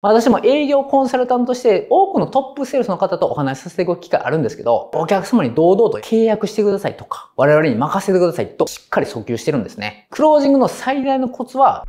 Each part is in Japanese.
私も営業コンサルタントとして多くのトップセールスの方とお話しさせていく機会あるんですけど、お客様に堂々と契約してくださいとか、我々に任せてくださいとしっかり訴求してるんですね。クロージングの最大のコツは、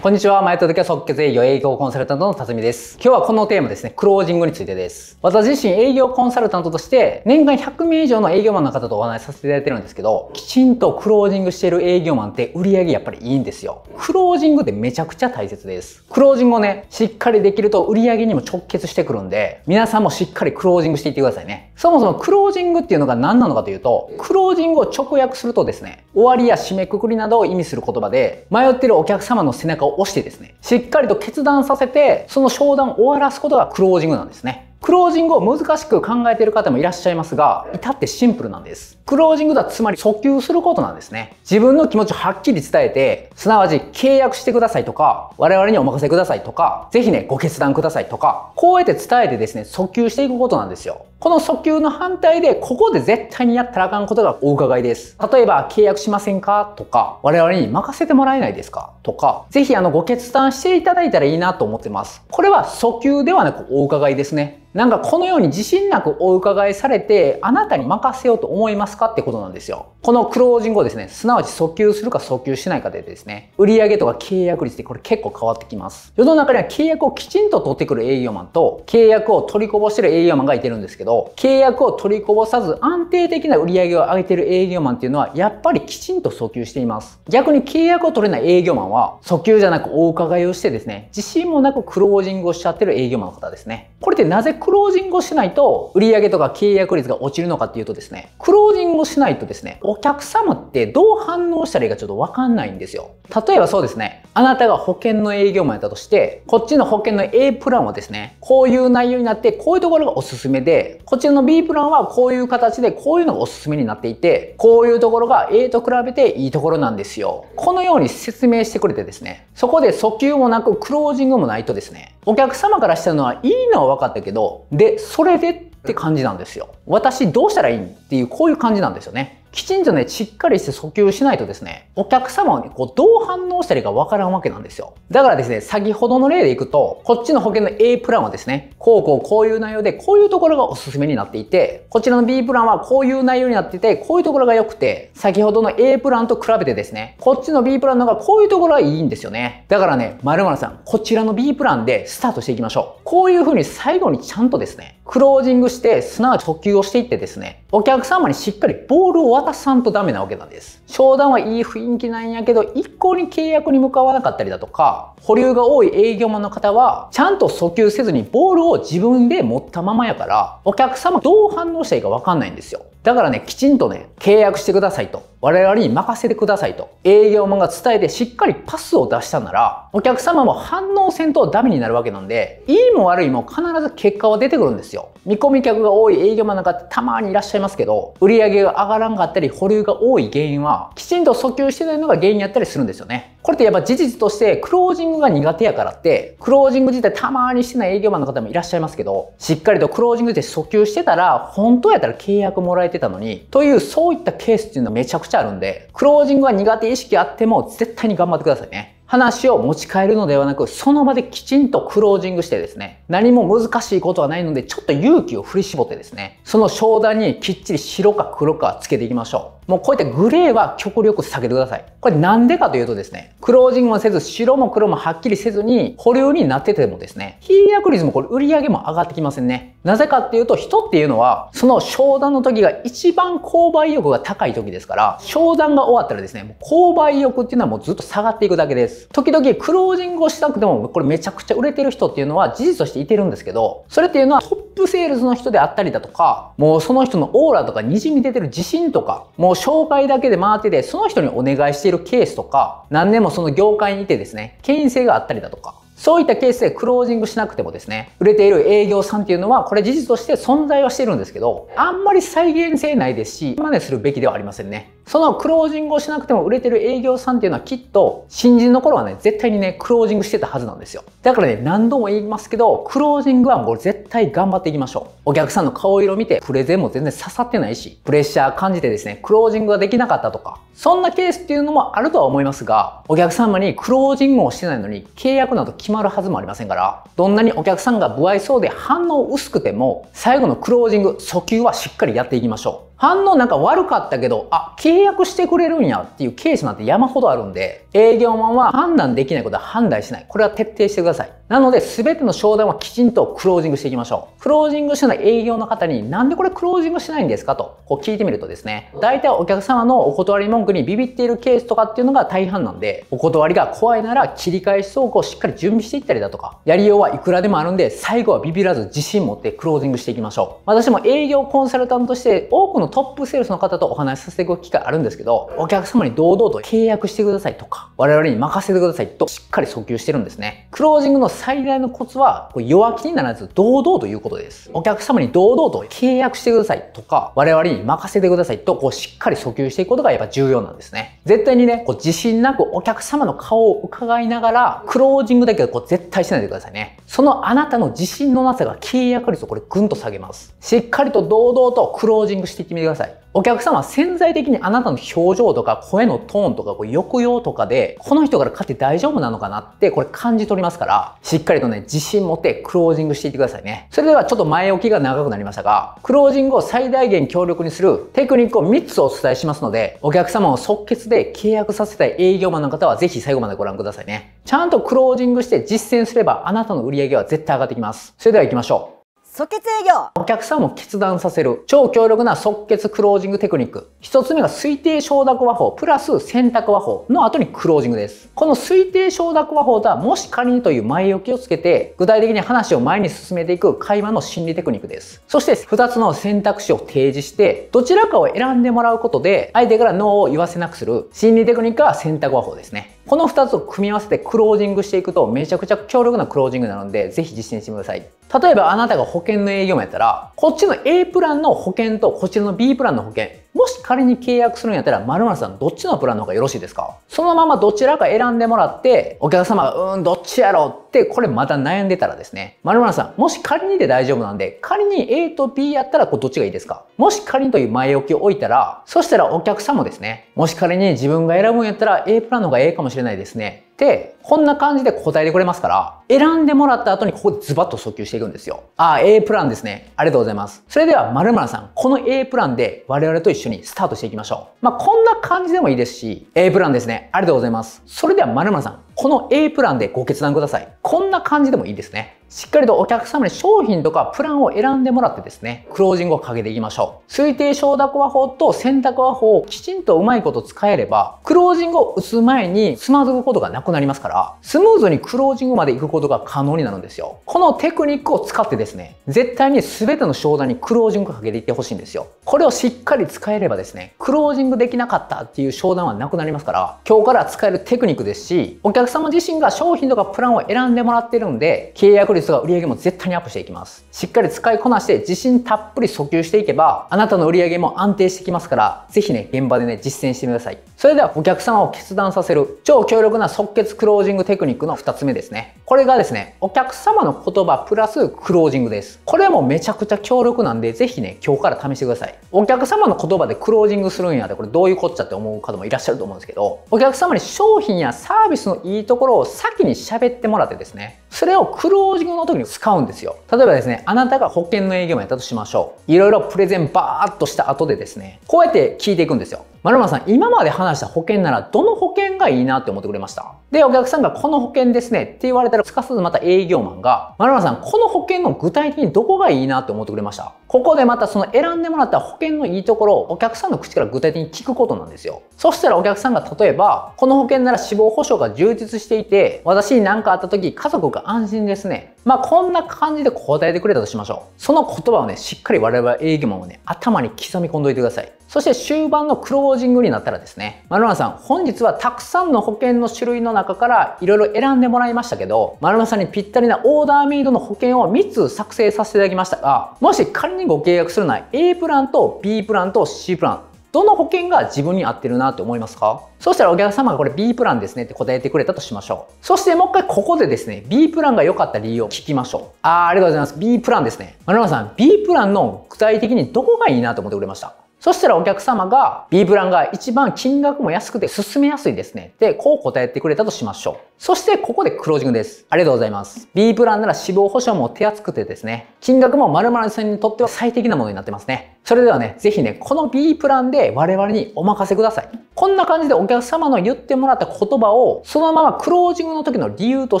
こんにちは。前戸で即決営業営業コンサルタントの辰巳です。今日はこのテーマですね、クロージングについてです。私自身営業コンサルタントとして、年間100名以上の営業マンの方とお話しさせていただいてるんですけど、きちんとクロージングしている営業マンって売り上げやっぱりいいんですよ。クロージングってめちゃくちゃ大切です。クロージングをね、しっかりできると売り上げにも直結してくるんで、皆さんもしっかりクロージングしていってくださいね。そもそもクロージングっていうのが何なのかというと、クロージングを直訳するとですね、終わりや締めくくりなどを意味する言葉で、迷ってるお客様の背中を押してですね、しっかりと決断させて、その商談を終わらすことがクロージングなんですね。クロージングを難しく考えている方もいらっしゃいますが、至ってシンプルなんです。クロージングとはつまり訴求することなんですね。自分の気持ちをはっきり伝えて、すなわち契約してくださいとか、我々にお任せくださいとか、ぜひね、ご決断くださいとか、こうやって伝えてですね、訴求していくことなんですよ。この訴求の反対で、ここで絶対にやったらあかんことがお伺いです。例えば、契約しませんか？とか、我々に任せてもらえないですか？とか、ぜひあの、ご決断していただいたらいいなと思ってます。これは訴求ではなくお伺いですね。なんかこのように自信なくお伺いされて、あなたに任せようと思いますかってことなんですよ。このクロージングをですね、すなわち訴求するか訴求しないかでですね、売上とか契約率でこれ結構変わってきます。世の中には契約をきちんと取ってくる営業マンと、契約を取りこぼしてる営業マンがいてるんですけど、契約を取りこぼさず安定的な売上を上げてる営業マンっていうのは、やっぱりきちんと訴求しています。逆に契約を取れない営業マンは、訴求じゃなくお伺いをしてですね、自信もなくクロージングをしちゃってる営業マンの方ですね。これってなぜクロージングをしないと売上とか契約率が落ちるのかっていうとですね、クロージングをしないとですね、お客様ってどう反応したらいいかちょっとわかんないんですよ。例えばそうですね、あなたが保険の営業マンやったとして、こっちの保険の A プランはですね、こういう内容になって、こういうところがおすすめで、こちらの B プランはこういう形でこういうのがおすすめになっていて、こういうところが A と比べていいところなんですよ。このように説明してくれてですね、そこで訴求もなくクロージングもないとですね、お客様からしたのはいいのは分かったけど、で、それでって感じなんですよ。私どうしたらいいっていうこういう感じなんですよね。きちんとね、しっかりして訴求しないとですね、お客様はね、こう、どう反応したらいいかわからんわけなんですよ。だからですね、先ほどの例でいくと、こっちの保険の A プランはですね、こうこうこういう内容で、こういうところがおすすめになっていて、こちらの B プランはこういう内容になってて、こういうところが良くて、先ほどの A プランと比べてですね、こっちの B プランの方がこういうところがいいんですよね。だからね、〇〇さん、こちらの B プランでスタートしていきましょう。こういう風に最後にちゃんとですね、クロージングして、すなわち訴求をしていってですね、お客様にしっかりボールを渡さんとダメなわけなんです。商談はいい雰囲気なんやけど、一向に契約に向かわなかったりだとか、保留が多い営業マンの方は、ちゃんと訴求せずにボールを自分で持ったままやから、お客様どう反応したらいいかわかんないんですよ。だからね、きちんとね、契約してくださいと。我々に任せてくださいと。営業マンが伝えてしっかりパスを出したなら、お客様も反応せんとダメになるわけなんで、いいも悪いも必ず結果は出てくるんですよ。見込み客が多い営業マンなんかたまにいらっしゃいますけど、売り上げが上がらんかったり、保留が多い原因は、きちんと訴求してないのが原因やったりするんですよね。これってやっぱ事実としてクロージングが苦手やからって、クロージング自体たまにしてない営業マンの方もいらっしゃいますけど、しっかりとクロージングで訴求してたら、本当やったら契約もらえてたのに、というそういったケースっていうのはめちゃくちゃあるんで、クロージングは苦手意識あっても絶対に頑張ってくださいね。話を持ち帰るのではなく、その場できちんとクロージングしてですね、何も難しいことはないので、ちょっと勇気を振り絞ってですね、その商談にきっちり白か黒かつけていきましょう。もうこういったグレーは極力避けてください。これなんでかというとですね、クロージングもせず、白も黒もはっきりせずに、保留になっててもですね、非約率もこれ売り上げも上がってきませんね。なぜかっていうと、人っていうのは、その商談の時が一番購買意欲が高い時ですから、商談が終わったらですね、購買意欲っていうのはもうずっと下がっていくだけです。時々クロージングをしたくても、これめちゃくちゃ売れてる人っていうのは事実としていてるんですけど、それっていうのはトップセールスの人であったりだとか、もうその人のオーラとか滲み出てる自信とか、もう紹介だけで回ってて、その人にお願いしているケースとか、何年もその業界にいてですね、権威性があったりだとか、そういったケースでクロージングしなくてもですね、売れている営業さんっていうのは、これ事実として存在はしてるんですけど、あんまり再現性ないですし、真似するべきではありませんね。そのクロージングをしなくても売れてる営業さんっていうのはきっと、新人の頃はね、絶対にね、クロージングしてたはずなんですよ。だからね、何度も言いますけど、クロージングはもう絶対頑張っていきましょう。お客さんの顔色見て、プレゼンも全然刺さってないし、プレッシャー感じてですね、クロージングができなかったとか、そんなケースっていうのもあるとは思いますが、お客様にクロージングをしてないのに契約など決まるはずもありませんから、どんなにお客さんが不愛想で反応薄くても、最後のクロージング、訴求はしっかりやっていきましょう。反応なんか悪かったけど、あ、契約してくれるんやっていうケースなんて山ほどあるんで、営業マンは判断できないことは判断しない。これは徹底してください。なので、全ての商談はきちんとクロージングしていきましょう。クロージングしてない営業の方に、なんでこれクロージングしないんですかと、こう聞いてみるとですね、大体お客様のお断り文句にビビっているケースとかっていうのが大半なんで、お断りが怖いなら切り返し倉庫をしっかり準備していったりだとか、やりようはいくらでもあるんで、最後はビビらず自信持ってクロージングしていきましょう。私も営業コンサルタントとして多くのトップセールスの方方とお話しさせていく機会あるんですけど、お客様に堂々と契約してくださいとか、我々に任せてくださいとしっかり訴求してるんですね。クロージングの最大のコツは、弱気にならず堂々ということです。お客様に堂々と契約してくださいとか、我々に任せてくださいと、こうしっかり訴求していくことがやっぱ重要なんですね。絶対にね、こう自信なくお客様の顔を伺いながら、クロージングだけはこう絶対しないでくださいね。そのあなたの自信のなさが契約率をこれぐんと下げます。しっかりと堂々とクロージングしていってみてください。お客様は潜在的にあなたの表情とか声のトーンとかこう抑揚とかで、この人から買って大丈夫なのかなってこれ感じ取りますから、しっかりとね、自信持ってクロージングしていってくださいね。それではちょっと前置きが長くなりましたが、クロージングを最大限強力にするテクニックを3つお伝えしますので、お客様を即決で契約させたい営業マンの方はぜひ最後までご覧くださいね。ちゃんとクロージングして実践すればあなたの売り上げは絶対上がってきます。それでは行きましょう。即決営業お客さんを決断させる超強力な即決クロージングテクニック。一つ目が推定承諾和法プラス選択和法の後にクロージングです。この推定承諾和法とはもし仮にという前置きをつけて具体的に話を前に進めていく会話の心理テクニックです。そして2つの選択肢を提示してどちらかを選んでもらうことで相手からノーを言わせなくする心理テクニックは選択和法ですね。この2つを組み合わせてクロージングしていくとめちゃくちゃ強力なクロージングなのでぜひ実践してください。例えばあなたが保険の営業もやったら、こっちの A プランの保険とこっちの B プランの保険、もし仮に契約するんやったら、〇〇さんどっちのプランの方がよろしいですか？そのままどちらか選んでもらって、お客様が、うん、どっちやろうって、これまた悩んでたらですね、〇〇さん、もし仮にで大丈夫なんで、仮に A と B やったら、こうどっちがいいですか？もし仮にという前置きを置いたら、そしたらお客さんもですね、もし仮に自分が選ぶんやったら A プランの方がええかもしれないですね。で、こんな感じで答えてくれますから、選んでもらった後にここでズバッと訴求していくんですよ。ああ、A プランですね。ありがとうございます。それでは、〇〇さん、この A プランで我々と一緒にスタートしていきましょう。まあ、こんな感じでもいいですし、A プランですね。ありがとうございます。それでは、〇〇さん、この A プランでご決断ください。こんな感じでもいいですね。しっかりとお客様に商品とかプランを選んでもらってですね、クロージングをかけていきましょう。推定承諾和法と選択和法をきちんとうまいこと使えれば、クロージングを打つ前につまずくことがなくなりますから、スムーズにクロージングまで行くことが可能になるんですよ。このテクニックを使ってですね、絶対に全ての商談にクロージングをかけていってほしいんですよ。これをしっかり使えればですね、クロージングできなかったっていう商談はなくなりますから、今日から使えるテクニックですし、お客様自身が商品とかプランを選んでもらってるんで、契約率が売上も絶対にアップしていきます。しっかり使いこなして自信たっぷり訴求していけば、あなたの売り上げも安定してきますから、ぜひね、現場でね、実践してください。それではお客様を決断させる超強力な即決クロージングテクニックの2つ目ですね。これがですね、お客様の言葉プラスクロージングです。これもめちゃくちゃ強力なんで、ぜひね、今日から試してください。お客様の言葉でクロージングするんやって、これどういうこっちゃって思う方もいらっしゃると思うんですけど、お客様に商品やサービスのいいところを先に喋ってもらってですね、それをクロージングの時に使うんですよ。例えばですね、あなたが保険の営業もやったとしましょう。いろいろプレゼンバーっとした後でですね、こうやって聞いていくんですよ。まるまさん、今まで話した保険ならどの保険がいいなって思ってくれました？で、お客さんがこの保険ですねって言われたら、すかさずまた営業マンが、まるまさん、この保険の具体的にどこがいいなって思ってくれました？ここでまたその選んでもらった保険のいいところをお客さんの口から具体的に聞くことなんですよ。そしたらお客さんが例えば、この保険なら死亡保障が充実していて、私に何かあった時家族が安心ですね。まあこんな感じで答えてくれたとしましょう。その言葉をね、しっかり我々営業マンをね、頭に刻み込んどいてください。そして終盤のクロージングになったらですね、丸村さん、本日はたくさんの保険の種類の中からいろいろ選んでもらいましたけど、丸村さんにぴったりなオーダーメイドの保険を3つ作成させていただきましたが、もし仮にご契約するなら A プランと B プランと C プラン、どの保険が自分に合ってるなって思いますか？そしたらお客様がこれ B プランですねって答えてくれたとしましょう。そしてもう一回ここでですね、B プランが良かった理由を聞きましょう。ああ、ありがとうございます。B プランですね。丸山さん、B プランの具体的にどこがいいなと思ってくれました？そしたらお客様が B プランが一番金額も安くて進めやすいですね。で、こう答えてくれたとしましょう。そしてここでクロージングです。ありがとうございます。B プランなら死亡保障も手厚くてですね、金額も〇〇さんにとっては最適なものになってますね。それではね、ぜひね、この B プランで我々にお任せください。こんな感じでお客様の言ってもらった言葉をそのままクロージングの時の理由と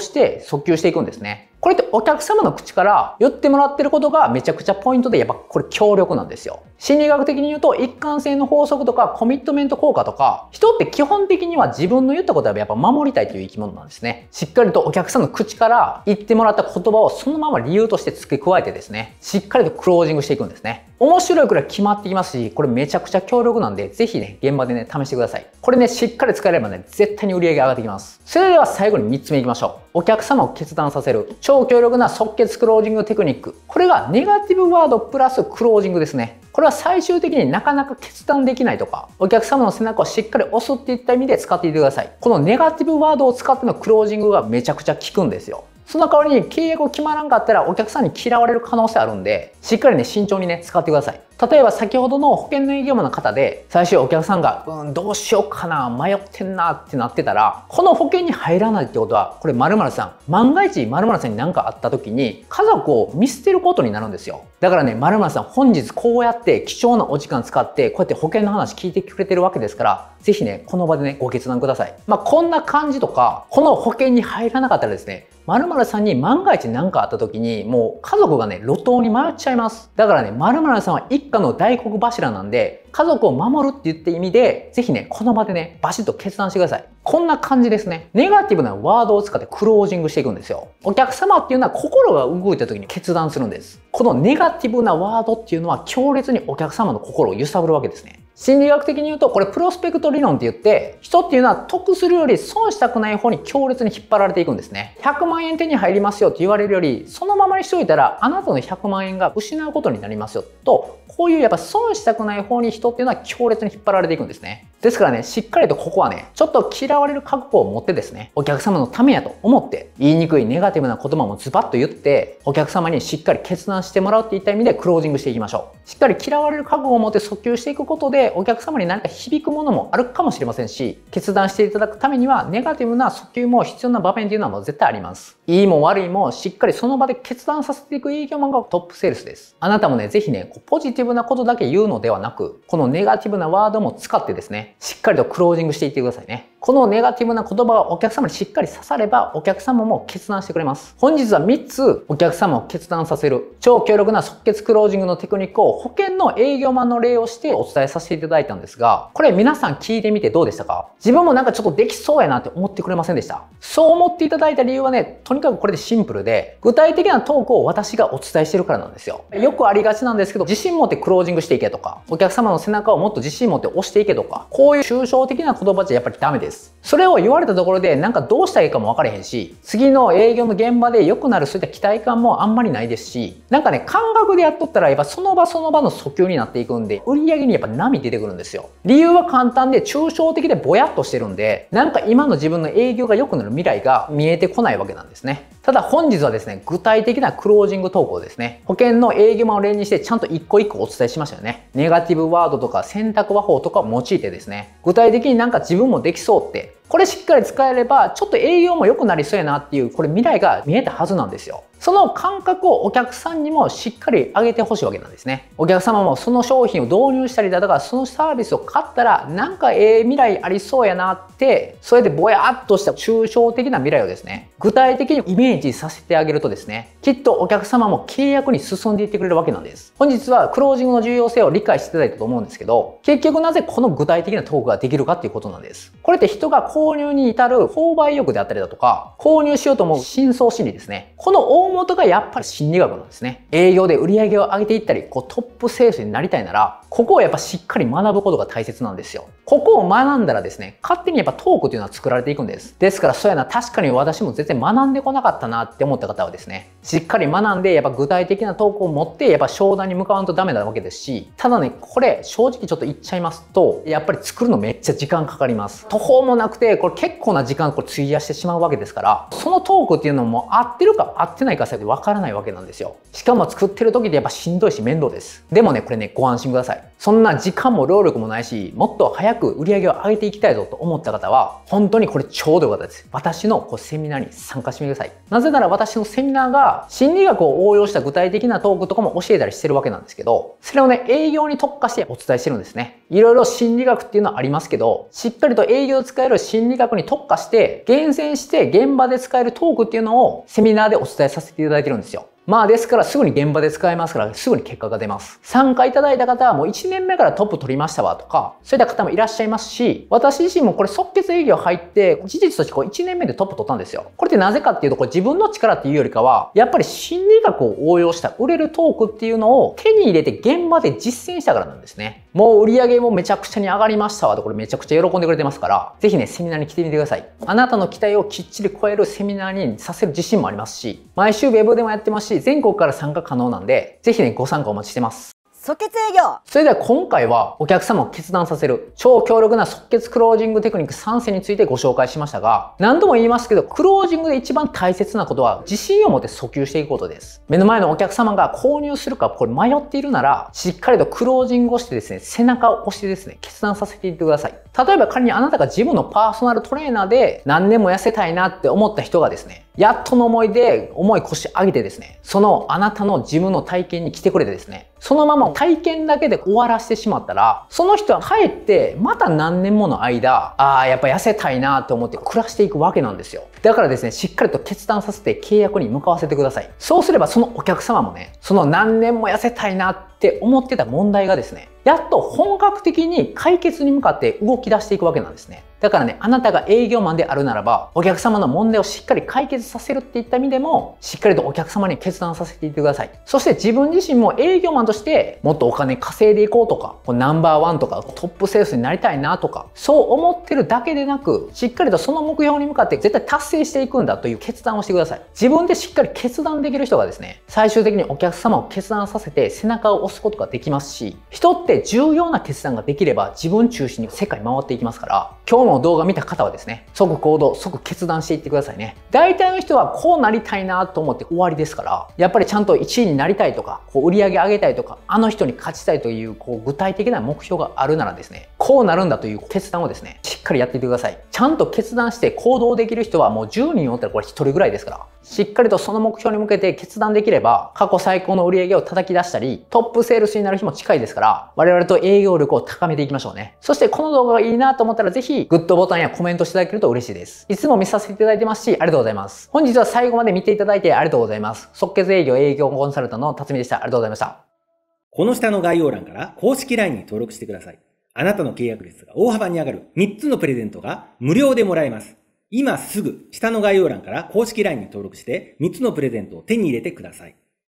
して訴求していくんですね。これってお客様の口から言ってもらってることがめちゃくちゃポイントでやっぱこれ強力なんですよ。心理学的に言うと一貫性の法則とかコミットメント効果とか人って基本的には自分の言ったことはやっぱ守りたいという生き物なんですね。しっかりとお客さんの口から言ってもらった言葉をそのまま理由として付け加えてですね、しっかりとクロージングしていくんですね。面白いくらい決まってきますし、これめちゃくちゃ強力なんで、ぜひね、現場でね、試してください。これね、しっかり使えればね、絶対に売り上げ上がってきます。それでは最後に3つ目いきましょう。お客様を決断させる。超強力な即決クロージングテクニック。これがネガティブワードプラスクロージングですね。これは最終的になかなか決断できないとか、お客様の背中をしっかり押すっていった意味で使っていてください。このネガティブワードを使ってのクロージングがめちゃくちゃ効くんですよ。その代わりに契約を決まらんかったらお客さんに嫌われる可能性あるんで、しっかりね、慎重にね、使ってください。例えば先ほどの保険の営業マンの方で、最初お客さんが、うん、どうしようかな、迷ってんなってなってたら、この保険に入らないってことは、これ〇〇さん、万が一〇〇さんに何かあった時に、家族を見捨てることになるんですよ。だからね、〇〇さん、本日こうやって貴重なお時間使って、こうやって保険の話聞いてくれてるわけですから、ぜひね、この場でね、ご決断ください。まあ、こんな感じとか、この保険に入らなかったらですね、〇〇さんに万が一何かあった時に、もう家族がね、路頭に迷っちゃいます。だからね、〇〇さんは一家の大黒柱なんで、家族を守るって言って意味で、ぜひね、この場でね、バシッと決断してください。こんな感じですね。ネガティブなワードを使ってクロージングしていくんですよ。お客様っていうのは心が動いた時に決断するんです。このネガティブなワードっていうのは強烈にお客様の心を揺さぶるわけですね。心理学的に言うと、これプロスペクト理論って言って、人っていうのは得するより損したくない方に強烈に引っ張られていくんですね。100万円手に入りますよって言われるより、そのままにしといたら、あなたの100万円が失うことになりますよと、こういうやっぱ損したくない方に人っていうのは強烈に引っ張られていくんですね。ですからね、しっかりとここはね、ちょっと嫌われる覚悟を持ってですね、お客様のためやと思って、言いにくいネガティブな言葉もズバッと言って、お客様にしっかり決断してもらうっていった意味でクロージングしていきましょう。しっかり嫌われる覚悟を持って訴求していくことで、お客様に何か響くものもあるかもしれませんし、決断していただくためには、ネガティブな訴求も必要な場面っていうのはもう絶対あります。いいも悪いもしっかりその場で決断させていく営業マンがトップセールスです。あなたもね、ぜひね、ポジティブなことだけ言うのではなく、このネガティブなワードも使ってですね、しっかりとクロージングしていってくださいね。このネガティブな言葉がお客様にしっかり刺されば、お客様も決断してくれます。本日は3つお客様を決断させる超強力な即決クロージングのテクニックを保険の営業マンの例をしてお伝えさせていただいたんですが、これ皆さん聞いてみてどうでしたか？自分もなんかちょっとできそうやなって思ってくれませんでした？そう思っていただいた理由はね、とにかくこれでシンプルで、具体的なトークを私がお伝えしてるからなんですよ。よくありがちなんですけど、自信持ってクロージングしていけとか、お客様の背中をもっと自信持って押していけとか、こういう抽象的な言葉じゃやっぱりダメです。ですそれを言われたところでなんかどうしたらいいかも分からへんし、次の営業の現場で良くなるそういった期待感もあんまりないですし、なんかね、感覚でやっとったらやっぱその場その場の訴求になっていくんで、売り上げにやっぱ波出てくるんですよ。理由は簡単で抽象的でぼやっとしてるんで、なんか今の自分の営業が良くなる未来が見えてこないわけなんですね。ただ本日はですね、具体的なクロージング投稿ですね。保険の営業マンを例にしてちゃんと一個一個お伝えしましたよね。ネガティブワードとか選択和法とかを用いてですね、具体的になんか自分もできそうってこれしっかり使えれば、ちょっと営業も良くなりそうやなっていう、これ未来が見えたはずなんですよ。その感覚をお客さんにもしっかり上げてほしいわけなんですね。お客様もその商品を導入したりだとか、そのサービスを買ったら、なんかええ未来ありそうやなって、それでぼやっとした抽象的な未来をですね、具体的にイメージさせてあげるとですね、きっとお客様も契約に進んでいってくれるわけなんです。本日はクロージングの重要性を理解していただいたと思うんですけど、結局なぜこの具体的なトークができるかっていうことなんです。これって人が購入に至る購買意欲であったりだとか、購入しようと思う深層心理ですね。この大元がやっぱり心理学なんですね。営業で売り上げを上げていったり、こうトップセールスになりたいなら、ここをやっぱしっかり学ぶことが大切なんですよ。ここを学んだらですね、勝手にやっぱトークというのは作られていくんです。ですから、そうやな、確かに私も全然学んでこなかったなって思った方はですね、しっかり学んで、やっぱ具体的なトークを持って、やっぱ商談に向かわんとダメなわけですし、ただね、これ、正直ちょっと言っちゃいますと、やっぱり作るのめっちゃ時間かかります。途方もなくて、これ結構な時間これ費やしてしまうわけですから、そのトークっていうのも合ってるか合ってないかさえわからないわけなんですよ。しかも作ってる時ってやっぱしんどいし面倒です。でもね、これね、ご安心ください。そんな時間も労力もないし、もっと早く売り上げを上げていきたいぞと思った方は、本当にこれちょうどよかったです。私のこうセミナーに参加してみてください。なぜなら私のセミナーが心理学を応用した具体的なトークとかも教えたりしてるわけなんですけど、それをね、営業に特化してお伝えしてるんですね。いろいろ心理学っていうのはありますけど、しっかりと営業で使える心理学に特化して、厳選して現場で使えるトークっていうのをセミナーでお伝えさせていただいてるんですよ。まあですからすぐに現場で使えますからすぐに結果が出ます。参加いただいた方はもう1年目からトップ取りましたわとか、そういった方もいらっしゃいますし、私自身もこれ即決営業入って事実としてこう1年目でトップ取ったんですよ。これってなぜかっていうとこれ自分の力っていうよりかは、やっぱり心理学を応用した売れるトークっていうのを手に入れて現場で実践したからなんですね。もう売り上げもめちゃくちゃに上がりましたわとこれめちゃくちゃ喜んでくれてますから、ぜひね、セミナーに来てみてください。あなたの期待をきっちり超えるセミナーにさせる自信もありますし、毎週ウェブでもやってますし、全国から参加加可能なんで、ぜひね、ご参加お待ちしてます。即決営業。それでは今回はお客様を決断させる超強力な即決クロージングテクニック3選についてご紹介しましたが何度も言いますけどクロージングで一番大切なことは自信を持って訴求していくことです。目の前のお客様が購入するかこれ迷っているならしっかりとクロージングをしてですね背中を押してですね決断させていってください。例えば仮にあなたが自分のパーソナルトレーナーで何年も痩せたいなって思った人がですねやっとの思いで重い腰上げてですね、そのあなたの自分の体験に来てくれてですね、そのまま体験だけで終わらせてしまったら、その人は帰ってまた何年もの間、ああ、やっぱ痩せたいなと思って暮らしていくわけなんですよ。だからですね、しっかりと決断させて契約に向かわせてください。そうすればそのお客様もね、その何年も痩せたいなって思ってた問題がですね、やっと本格的に解決に向かって動き出していくわけなんですね。だからね、あなたが営業マンであるならば、お客様の問題をしっかり解決させるっていった意味でも、しっかりとお客様に決断させていってください。そして自分自身も営業マンとして、もっとお金稼いでいこうとか、ナンバーワンとかトップセールスになりたいなとか、そう思ってるだけでなく、しっかりとその目標に向かって絶対達成していくんだという決断をしてください。自分でしっかり決断できる人がですね、最終的にお客様を決断させて背中を押すことができますし、人って重要な決断ができれば自分中心に世界回っていきますから、の動画見た方はですね、即行動、即決断していってくださいね。大体の人はこうなりたいなと思って終わりですから、やっぱりちゃんと1位になりたいとか、こう売り上げ上げたいとか、あの人に勝ちたいというこう具体的な目標があるならですね、こうなるんだという決断をですね、しっかりやっていってください。ちゃんと決断して行動できる人はもう10人おったらこれ1人ぐらいですから、しっかりとその目標に向けて決断できれば、過去最高の売り上げを叩き出したり、トップセールスになる日も近いですから、我々と営業力を高めていきましょうね。そしてこの動画がいいなと思ったらぜひ、ググッドボタンやコメントしていただけると嬉しいです。いつも見させていただいてますし、ありがとうございます。本日は最後まで見ていただいてありがとうございます。即決営業営業コンサルタントの辰巳でした。ありがとうございました。この下の概要欄から公式 LINE に登録してください。あなたの契約率が大幅に上がる3つのプレゼントが無料でもらえます。今すぐ下の概要欄から公式 LINE に登録して3つのプレゼントを手に入れてください。